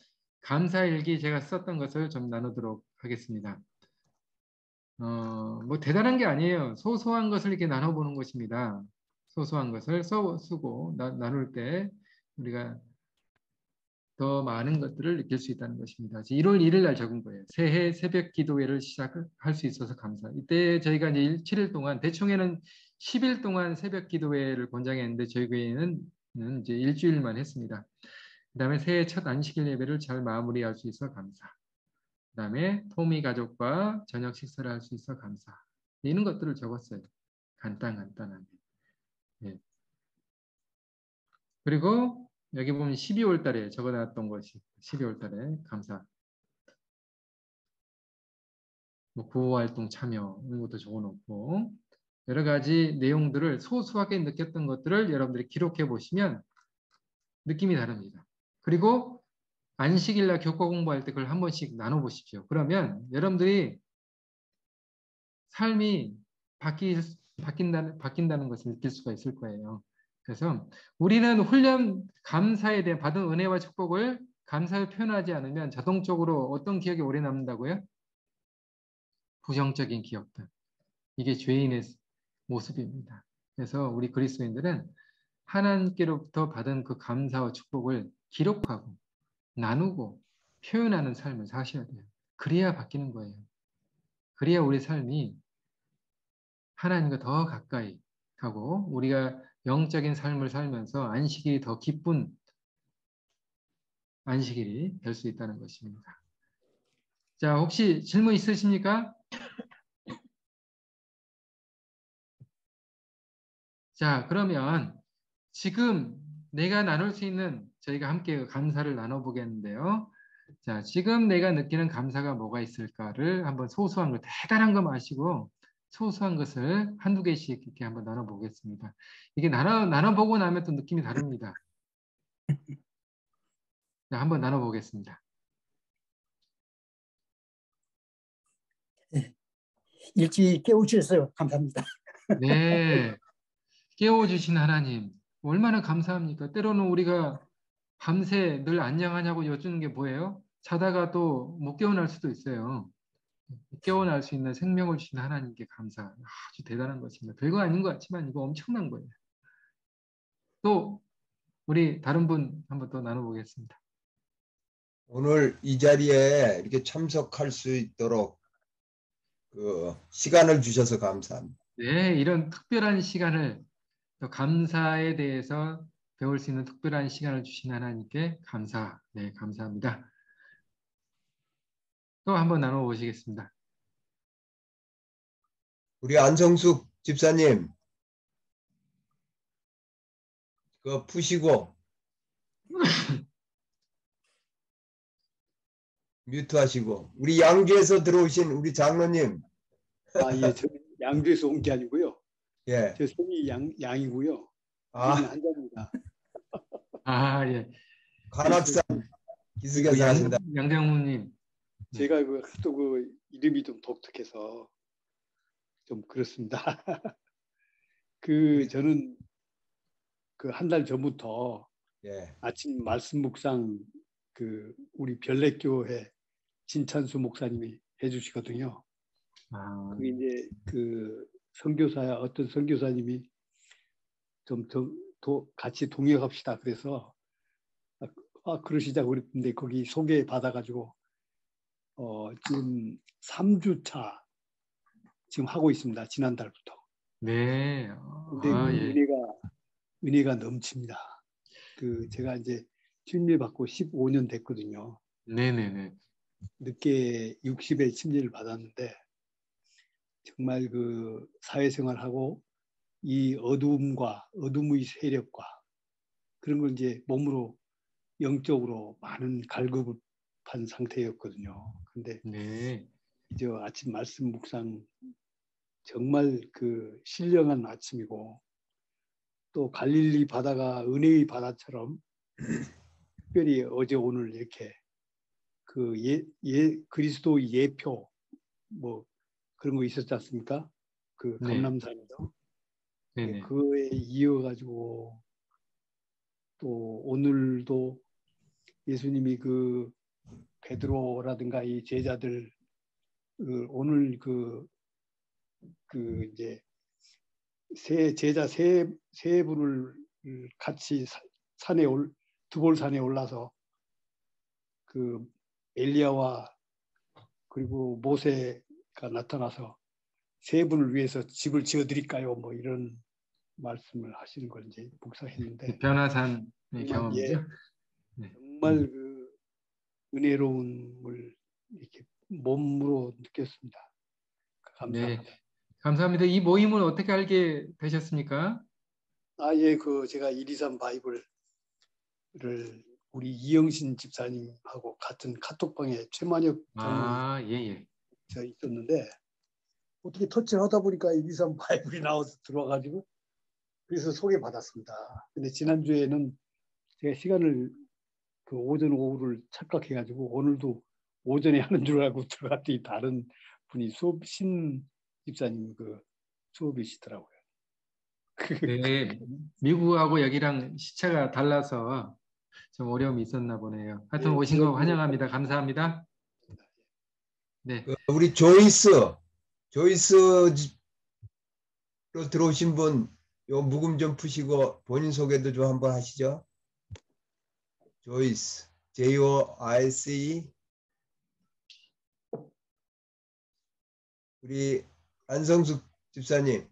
S1: 감사일기 제가 썼던 것을 좀 나누도록 하겠습니다. 어, 뭐 대단한 게 아니에요. 소소한 것을 이렇게 나눠보는 것입니다. 소소한 것을 써, 쓰고 나, 나눌 때 우리가 더 많은 것들을 느낄 수 있다는 것입니다. 1월 1일 날 적은 거예요. 새해 새벽 기도회를 시작할 수 있어서 감사. 이때 저희가 이제 7일 동안 대충에는 10일 동안 새벽 기도회를 권장했는데 저희 교회는 이제 일주일만 했습니다. 그 다음에 새해 첫 안식일 예배를 잘 마무리할 수 있어 감사. 그 다음에 토미 가족과 저녁 식사를 할 수 있어 감사. 이런 것들을 적었어요. 간단 간단하게. 예. 그리고 여기 보면 12월 달에 적어놨던 것이 12월 달에 감사. 뭐 구호활동 참여 이런 것도 적어놓고 여러 가지 내용들을 소소하게 느꼈던 것들을 여러분들이 기록해 보시면 느낌이 다릅니다. 그리고 안식일날 교과 공부할 때 그걸 한 번씩 나눠보십시오. 그러면 여러분들이 삶이 바뀌, 바뀐다는, 바뀐다는 것을 느낄 수가 있을 거예요. 그래서 우리는 훈련 감사에 대한 받은 은혜와 축복을 감사를 표현하지 않으면 자동적으로 어떤 기억이 오래 남는다고요? 부정적인 기억들. 이게 죄인의 모습입니다. 그래서 우리 그리스도인들은 하나님께로부터 받은 그 감사와 축복을 기록하고 나누고 표현하는 삶을 사셔야 돼요. 그래야 바뀌는 거예요. 그래야 우리 삶이 하나님과 더 가까이 가고 우리가 영적인 삶을 살면서 안식일이 더 기쁜 안식일이 될 수 있다는 것입니다. 자, 혹시 질문 있으십니까? 자, 그러면 지금 내가 나눌 수 있는 저희가 함께 감사를 나눠보겠는데요. 자, 지금 내가 느끼는 감사가 뭐가 있을까를 한번 소소한 거, 대단한 거 마시고 소소한 것을 한두 개씩 이렇게 한번 나눠보겠습니다. 이게 나눠, 나눠보고 나면 또 느낌이 다릅니다. 자, 한번 나눠보겠습니다.
S2: 네. 일찍 깨우쳐서 감사합니다.
S1: 네. 깨워주신 하나님, 얼마나 감사합니까? 때로는 우리가 밤새 늘 안녕하냐고 여쭈는 게 뭐예요? 자다가 또 못 깨어날 수도 있어요. 깨어날 수 있는 생명을 주신 하나님께 감사. 아주 대단한 것입니다. 별거 아닌 것 같지만 이거 엄청난 거예요. 또 우리 다른 분 한번 또 나눠보겠습니다.
S4: 오늘 이 자리에 이렇게 참석할 수 있도록 그 시간을 주셔서 감사합니다.
S1: 네, 이런 특별한 시간을 또 감사에 대해서 배울 수 있는 특별한 시간을 주신 하나님께 감사, 네, 감사합니다. 또 한번 나눠보시겠습니다.
S4: 우리 안성숙 집사님, 그거 푸시고 뮤트 하시고 우리 양주에서 들어오신 우리 장로님,
S5: 아, 예, 저 양주에서 온 게 아니고요.
S4: 예,
S5: 저 성이 양, 양이고요.
S4: 아
S5: 한자입니다.
S1: 아, 예.
S4: 관악산 기숙에서
S1: 양,
S4: 하신다.
S1: 양장모님,
S5: 제가 그 하도 그 이름이 좀 독특해서 좀 그렇습니다. 그 저는 그 한 달 전부터
S4: 예,
S5: 아침 말씀 묵상 그 우리 별내교회 진찬수 목사님이 해주시거든요.
S1: 아,
S5: 그 이제 그 선교사야 어떤 선교사님이 좀 더, 더 같이 동역합시다. 그래서 아, 아 그러시자고 그랬는데 거기 소개 받아가지고 어 지금 3주차 지금 하고 있습니다. 지난달부터.
S1: 네.
S5: 근데
S1: 아,
S5: 그
S1: 예.
S5: 은혜가 은혜가 넘칩니다. 그 제가 이제 침례 받고 15년 됐거든요.
S1: 네네네.
S5: 늦게 60에 침례를 받았는데 정말 그 사회생활하고 이 어둠과 어둠의 세력과 그런 걸 이제 몸으로 영적으로 많은 갈급을 한 상태였거든요. 근데
S1: 네.
S5: 이제 아침 말씀 묵상 정말 그 신령한 아침이고 또 갈릴리 바다가 은혜의 바다처럼 특별히 어제 오늘 이렇게 그 예, 예, 그리스도 예표 뭐 그런 거 있었지 않습니까? 그
S1: 네.
S5: 감남산에서
S1: 네네.
S5: 그거에 이어가지고 또 오늘도 예수님이 그 베드로라든가 이 제자들 그 오늘 그, 그 이제 세 제자 세, 세 분을 같이 사- 산에 올, 두볼 산에 올라서 그 엘리야와 그리고 모세가 나타나서 세 분을 위해서 집을 지어 드릴까요? 뭐 이런 말씀을 하시는 걸 이제 묵상했는데
S1: 변화산 의
S5: 정말,
S1: 경험이죠.
S5: 정말 그 은혜로움을 이렇게 몸으로 느꼈습니다. 감사합니다.
S1: 네. 감사합니다. 이 모임을 어떻게 알게 되셨습니까?
S5: 아, 예, 그 제가 123 바이블을 우리 이영신 집사님하고 같은 카톡방에 최만혁
S1: 아, 예, 예.
S5: 저 있었는데 어떻게 터치를 하다 보니까 123 바이블이 나와서 들어와가지고 그래서 소개받았습니다. 근데 지난주에는 제가 시간을 그 오전 오후를 착각해가지고 오늘도 오전에 하는 줄 알고 들어갔더니 다른 분이 수업 신 집사님 그 수업이시더라고요.
S1: 네. 미국하고 여기랑 시차가 달라서 좀 어려움이 있었나 보네요. 하여튼
S5: 예,
S1: 오신 거. 환영합니다. 감사합니다. 네.
S4: 그 우리 조이스, 조이스로 들어오신 분, 요 묵음 좀 푸시고 본인 소개도 좀 한번 하시죠. 조이스, J-O-I-C. 우리 안성숙 집사님.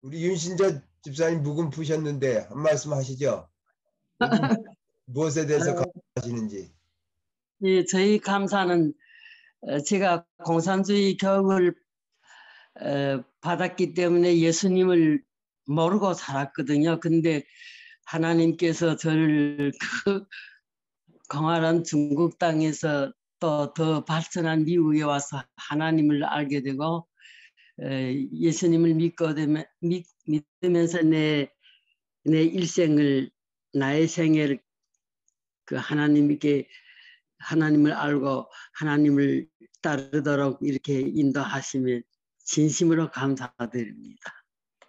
S4: 우리 윤신자 집사님 묵음 푸셨는데 한 말씀 하시죠. 무엇에 대해서 감사하시는지.
S6: 예, 저희 감사는 어, 제가 공산주의 교육을 어, 받았기 때문에 예수님을 모르고 살았거든요. 근데 하나님께서 저를 그 광활한 중국 땅에서 또 더 발전한 미국에 와서 하나님을 알게 되고 어, 예수님을 믿고 믿으면서 내, 내 일생을 나의 생애를 그 하나님께 하나님을 알고 하나님을 따르도록 이렇게 인도하시면 진심으로 감사드립니다.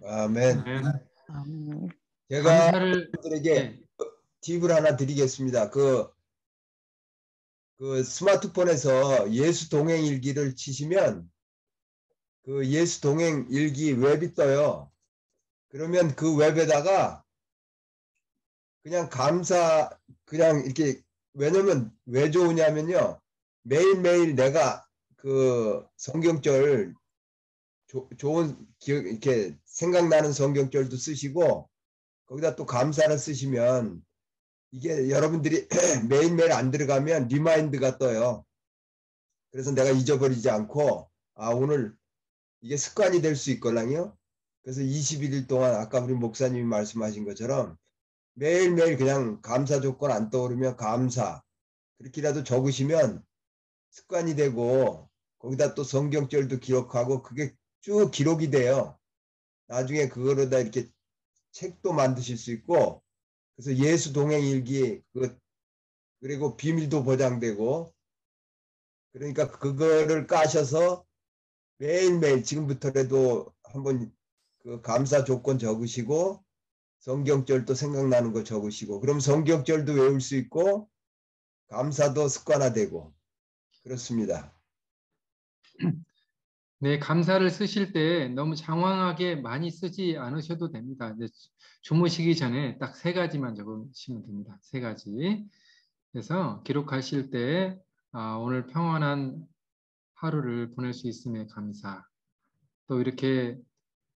S4: 아멘.
S1: 네.
S3: 아멘.
S4: 제가
S1: 감사를
S4: 분들에게
S1: 네.
S4: 팁을 하나 드리겠습니다. 그, 그 스마트폰에서 예수 동행 일기를 치시면 그 예수 동행 일기 웹이 떠요. 그러면 그 웹에다가 그냥 감사 그냥 이렇게 왜냐면 왜 좋으냐면요. 매일매일 내가 그 성경절 조- 좋은 기억 이렇게 생각나는 성경절도 쓰시고 거기다 또 감사를 쓰시면 이게 여러분들이 매일매일 안 들어가면 remind가 떠요. 그래서 내가 잊어버리지 않고 아 오늘 이게 습관이 될 수 있걸랑요. 그래서 21일 동안 아까 우리 목사님이 말씀하신 것처럼 매일매일 그냥 감사 조건 안 떠오르면 감사 그렇게라도 적으시면 습관이 되고 거기다 또 성경절도 기록하고 그게 쭉 기록이 돼요. 나중에 그거로다 이렇게 책도 만드실 수 있고 그래서 예수 동행 일기 그 그리고 비밀도 보장되고 그러니까 그거를 까셔서 매일매일 지금부터라도 한번 그 감사 조건 적으시고 성경절도 생각나는 거 적으시고 그럼 성경절도 외울 수 있고 감사도 습관화되고 그렇습니다.
S1: 네, 감사를 쓰실 때 너무 장황하게 많이 쓰지 않으셔도 됩니다. 이제 주무시기 전에 딱 세 가지만 적으시면 됩니다. 세 가지. 그래서 기록하실 때 아, 오늘 평안한 하루를 보낼 수 있음에 감사. 또 이렇게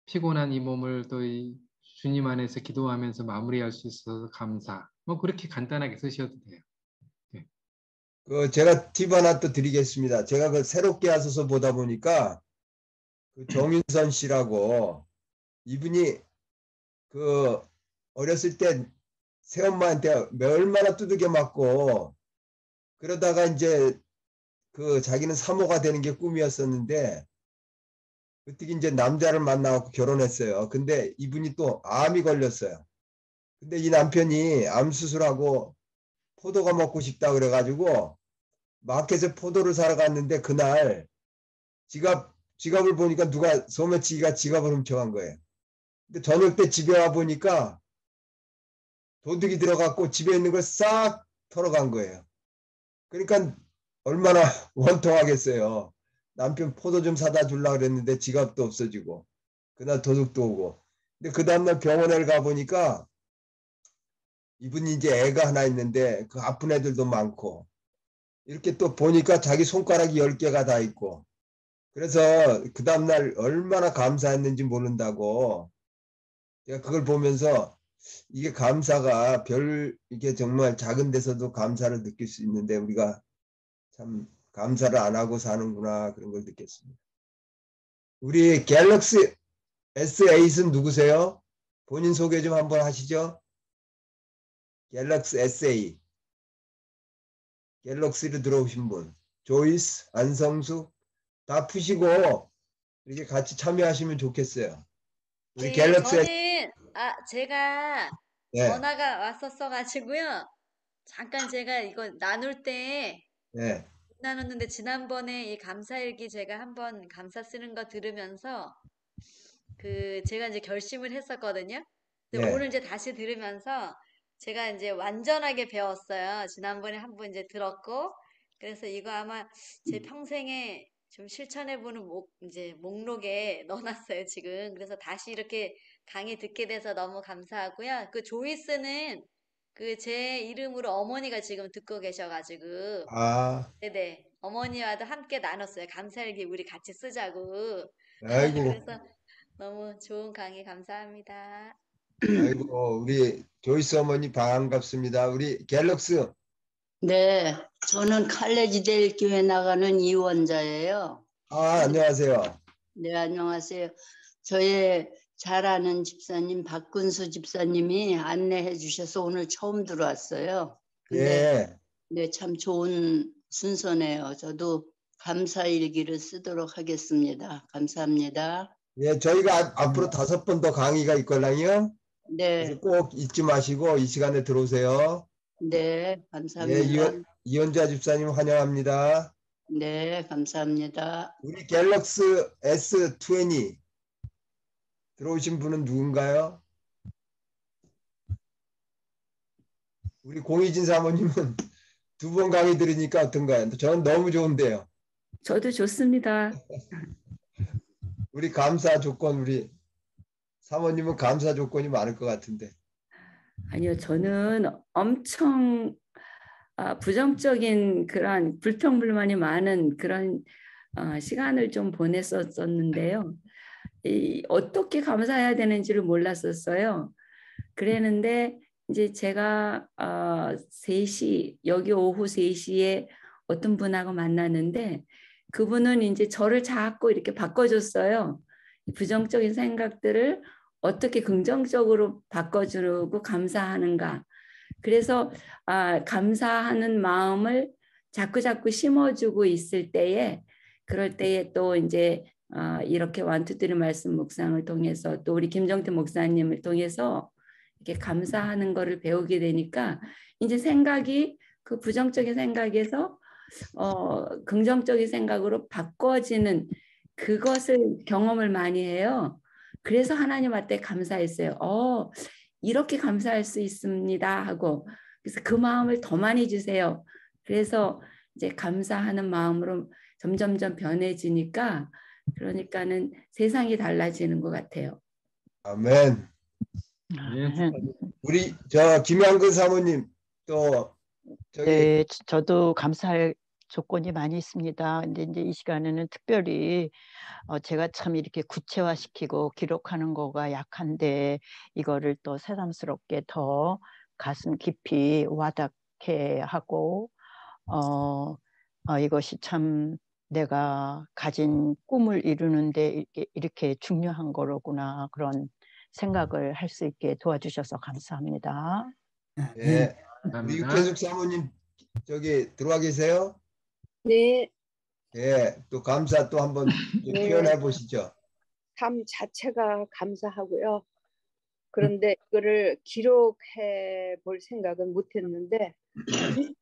S1: 피곤한 이 몸을 또 이 주님 안에서 기도하면서 마무리할 수 있어서 감사. 뭐 그렇게 간단하게 쓰셔도 돼요.
S4: 그 제가 팁 하나 또 드리겠습니다. 제가 그 새롭게 하셔서 보다 보니까 그 정윤선 씨라고 이분이 그 어렸을 때 새엄마한테 얼마나 두들겨 맞고 그러다가 이제 그 자기는 사모가 되는 게 꿈이었었는데 어떻게 이제 남자를 만나고 결혼했어요. 근데 이분이 또 암이 걸렸어요. 근데 이 남편이 암 수술하고 포도가 먹고 싶다 그래가지고 마켓에 포도를 사러 갔는데 그날 지갑 지갑을 보니까 누가 소매치기가 지갑을 훔쳐간 거예요. 근데 저녁 때 집에 와 보니까 도둑이 들어갔고 집에 있는 걸 싹 털어간 거예요. 그러니까 얼마나 원통하겠어요. 남편 포도 좀 사다 줄라 그랬는데 지갑도 없어지고 그날 도둑도 오고 근데 그 다음날 병원에 가 보니까 이분이 이제 애가 하나 있는데 그 아픈 애들도 많고 이렇게 또 보니까 자기 손가락이 10개가 다 있고 그래서 그 다음날 얼마나 감사했는지 모른다고 제가 그걸 보면서 이게 감사가 별 이게 정말 작은 데서도 감사를 느낄 수 있는데 우리가 참 감사를 안 하고 사는구나 그런 걸 느꼈습니다. 우리 갤럭시 S8은 누구세요? 본인 소개 좀 한번 하시죠. 갤럭시 S8 갤럭시로 들어오신 분 조이스, 안성수 다 푸시고 이렇게 같이 참여하시면 좋겠어요. 우리
S7: 네,
S4: 갤럭시 S-
S7: 저는 아 제가
S4: 네,
S7: 전화가 왔었어 가지고요. 잠깐 제가 이거 나눌 때
S4: 네,
S7: 못 나눴는데 지난번에 이 감사일기 제가 한번 감사 쓰는 거 들으면서 그 제가 이제 결심을 했었거든요. 근데
S4: 네.
S7: 오늘 이제 다시 들으면서 제가 이제 완전하게 배웠어요. 지난번에 한 번 이제 들었고 그래서 이거 아마 제 평생에 좀 실천해보는 목, 이제 목록에 넣어놨어요, 지금. 그래서 다시 이렇게 강의 듣게 돼서 너무 감사하고요. 그 조이스는 그 제 이름으로 어머니가 지금 듣고 계셔가지고,
S4: 아,
S7: 네네. 어머니와도 함께 나눴어요. 감사일기 우리 같이 쓰자고.
S4: 아이고,
S7: 그래서 너무 좋은 강의 감사합니다.
S4: 아이고, 우리 조이스 어머니 반갑습니다. 우리 갤럭스,
S6: 네, 저는 칼레지데일 교회 나가는 이원자예요.
S4: 아, 안녕하세요.
S6: 네, 안녕하세요. 저의 잘 아는 집사님 박근수 집사님이 안내해 주셔서 오늘 처음 들어왔어요. 근데
S4: 예,
S6: 네, 참 좋은 순서네요. 저도 감사 일기를 쓰도록 하겠습니다. 감사합니다.
S4: 예, 저희가 아- 앞으로 다섯 번 더 강의가 있걸랑요.
S6: 네,
S4: 꼭 잊지 마시고 이 시간에 들어오세요.
S6: 네,
S4: 예,
S6: 감사합니다.
S4: 이원, 이원자 집사님 환영합니다.
S6: 네, 감사합니다.
S4: 우리 갤럭시 S20 들어오신 분은 누군가요? 우리 공희진 사모님은 두 번 강의 들으니까 어떤가요? 저는 너무 좋은데요.
S8: 저도 좋습니다.
S4: 우리 감사 조건 우리 사모님은 감사 조건이 많을 것 같은데.
S8: 아니요, 저는 엄청 아, 부정적인 그런 불평불만이 많은 그런 어, 시간을 좀 보냈었었는데요. 이 어떻게 감사해야 되는지를 몰랐었어요. 그랬는데 이제 제가 어 3시 여기 오후 3시에 어떤 분하고 만났는데 그분은 이제 저를 자꾸 이렇게 바꿔줬어요. 부정적인 생각들을 어떻게 긍정적으로 바꿔주고 감사하는가. 그래서 아, 감사하는 마음을 자꾸 자꾸 심어주고 있을 때에 그럴 때에 또 이제 아, 이렇게 완투들의 말씀 묵상을 통해서 또 우리 김정태 목사님을 통해서 이렇게 감사하는 거를 배우게 되니까 이제 생각이 그 부정적인 생각에서 어, 긍정적인 생각으로 바꿔지는 그것을 경험을 많이 해요. 그래서 하나님한테 감사했어요. 어, 이렇게 감사할 수 있습니다 하고 그래서 그 마음을 더 많이 주세요. 그래서 이제 감사하는 마음으로 점점점 변해지니까 그러니까는 세상이 달라지는 것 같아요.
S4: 아멘.
S1: 예.
S4: 우리 저 김양근 사모님 또 저기
S3: 네, 저- 저도 감사할 조건이 많이 있습니다. 근데 이제 이 시간에는 특별히 어, 제가 참 이렇게 구체화시키고 기록하는 거가 약한데 이거를 또 새삼스럽게 더 가슴 깊이 와닿게 하고 어, 어, 이것이 참 내가 가진 꿈을 이루는데 이렇게, 이렇게 중요한 거로구나 그런 생각을 할 수 있게 도와주셔서 감사합니다.
S4: 예. 우리
S1: 감사합니다.
S4: 육혜숙 사모님 저기 들어와 계세요?
S9: 네,
S4: 예. 또 감사 또 한번 좀
S9: 네.
S4: 표현해 보시죠.
S9: 삶 자체가 감사하고요. 그런데 이거를 기록해 볼 생각은 못 했는데,